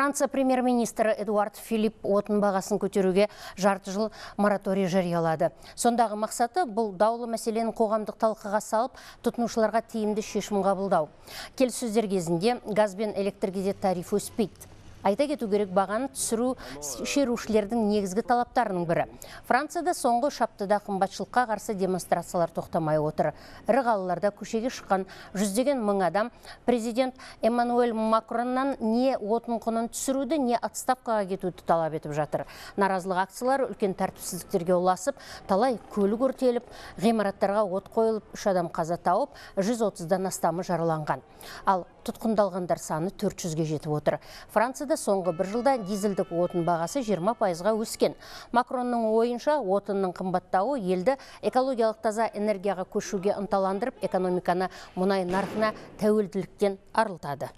Франция премьер-министрі Эдуард Филипп отын бағасын көтеруге жарты жыл мораторий жариялады. Сондағы мақсаты бұл даулы мәселені қоғамдық талқыға салып, тұтынушыларға тиімді шешім қабылдау. Келіссөздер кезінде газ бен электрге тариф өспейді айта кету керек бағаны түсіру шерушілердің негізгі талаптарының бірі. Францияда соңғы үш аптада қымбатшылыққа қарсы демонстрациялар тоқтамай отыр. Ірі қалаларда көшеге шыққан жүздеген мың адам президент эммануэль макроннан не отын құнын түсіруді не отставкаға кетуді талап етіп жатыр. Наразылық акциялары үлкен тәртіпсіздіктерге ұласып талай көлік өртеліп ғимараттарға от қойылып үш адам қаза тауып 130-дан астамы жараланған. Ал тұтқындалғандар саны 400-ге жетіп отыр. Францияда соңғы бір жылда дизельдік отын бағасы 20 пайызға өскен. Макронның ойынша отынның қымбаттауы елді экологиялық таза энергияға көшуге ынталандырып экономиканы мұнай нарқына тәуелділіктен арылтады.